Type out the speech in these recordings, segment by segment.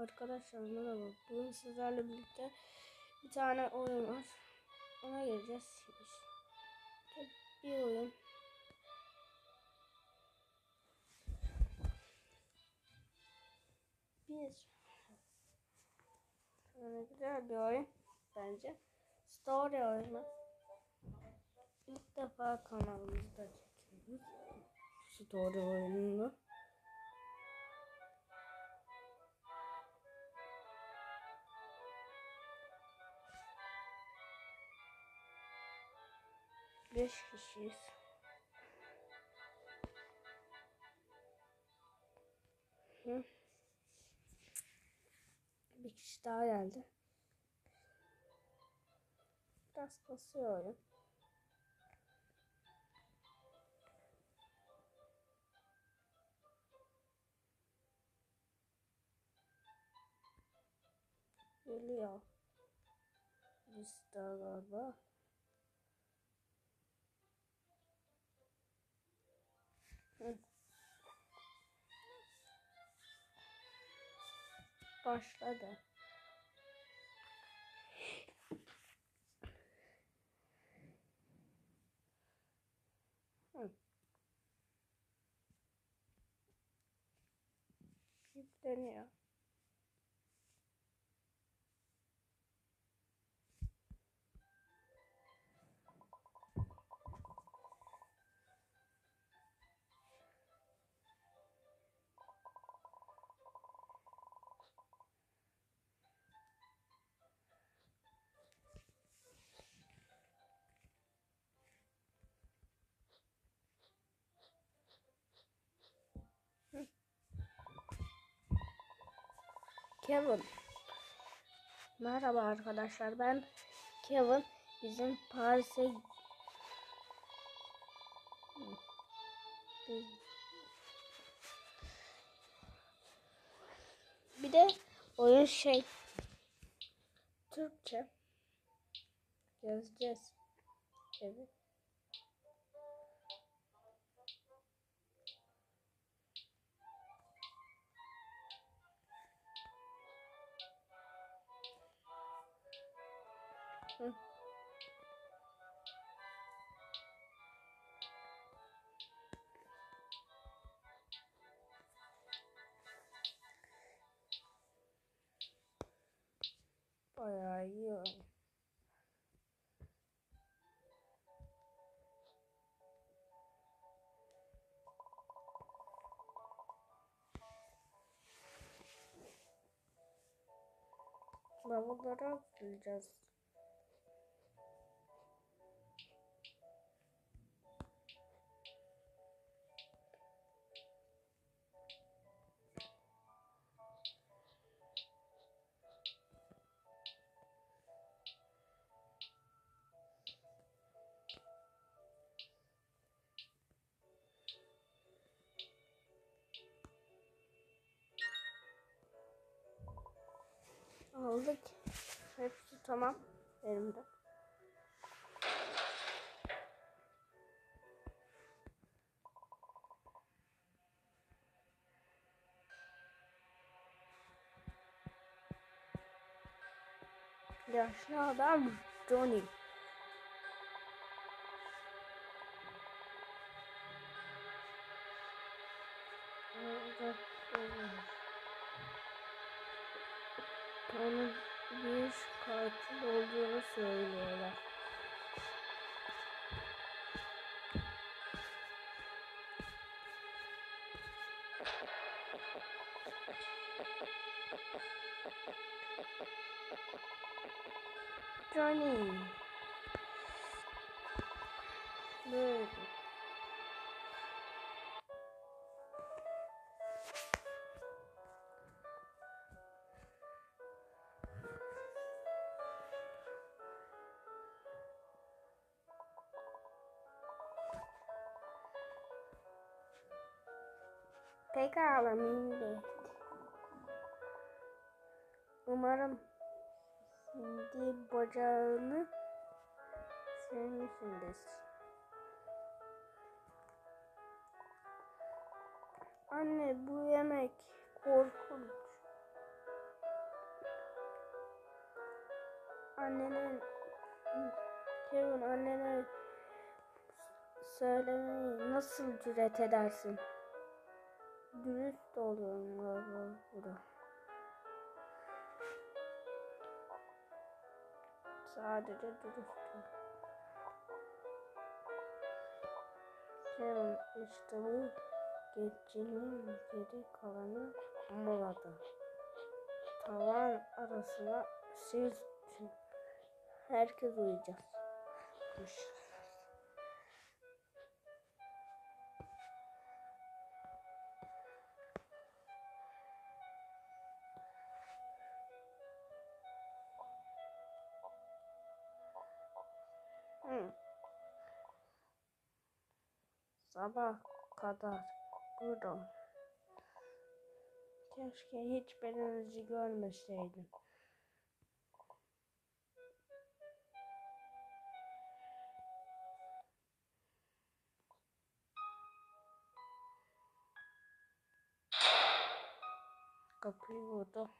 Arkadaşlar merhaba. Bugün sizlerle birlikte bir tane oyun var. Ona gireceğiz. Bir oyun. Bir. Yani güzel bir oyun bence. Story oyunu. İlk defa kanalımızda çekiyoruz. Story oyununu. Beş kişiyiz. Hı. Bir kişi daha geldi. Biraz kasıyor oyun. Geliyor. Biz daha galiba. Başladı. Hı. Kevin. Merhaba arkadaşlar. Ben Kevin. Bizim Paris'e bir de oyun şey Türkçe yazacağız. Evet. Bayağı iyi oyun. Bavulları atlayacağız. Aldık. Hepsi tamam elimde. Yaşlı adam Johnny. Olmuş. Onun bir katil olduğunu söylüyorlar. Johnny. Böyle. Tekrar alamayı geçti. Umarım şimdi bacağını sevmişsindir. Anne bu yemek korkunç. Annenin Kevin annene söylemeyi nasıl cüret edersin? Dürüst oluyorum galiba burada. Sadece dürüstüm. İşte bu geçicinin geri kalanı molada. Tavan arasına siz herkes uyuyacak. Sabah kadar burada. Keşke hiçbirinizi görmeseydim. Kapıyı vurdu.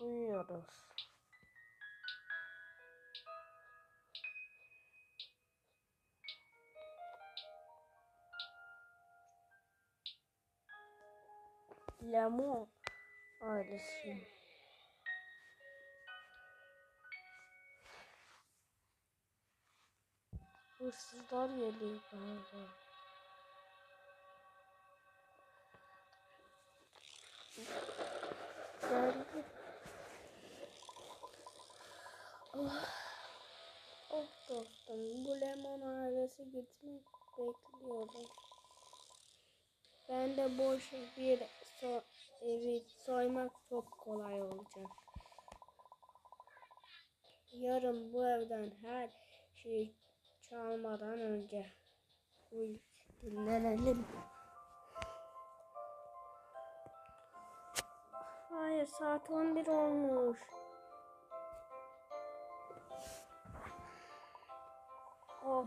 Uyuyoruz. Lemon ailesi. Hırsızlar geliyor galiba. Geldi. Oh, oh dostum bu lemon ailesi gitmek bekliyorum. Ben de boş bir so evi soymak çok kolay olacak. Yarın bu evden her şeyi çalmadan önce uy dinlenelim. Hayır saat 11 olmuş. Oh.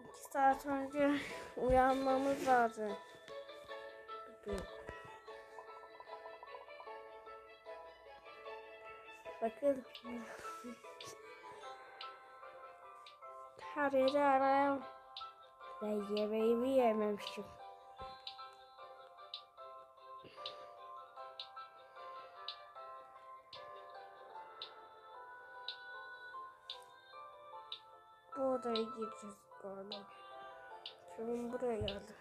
İki saat önce uyanmamız lazım. Bakın. Her yeri arayalım. Ben yemeğimi yememişim. Bu odaya gireceğiz galiba. Şunun buraya geldi.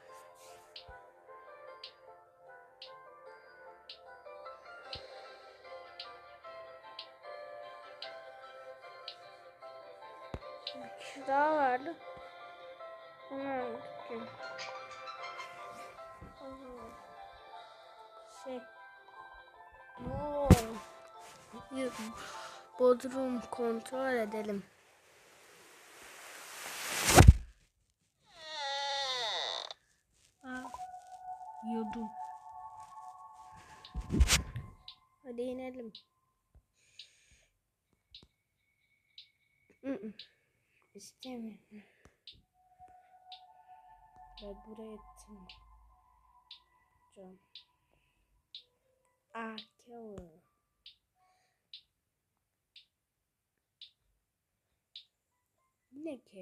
Bir kişi daha vardı. Bakayım. Aha. Şey. Bodrum kontrol edelim. Hadi inelim. İstemiyorum. Ve buraya ettim. Can. Akıllı. Ne ki?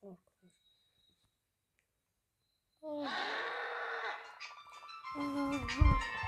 Korkunç. Oh. Aha.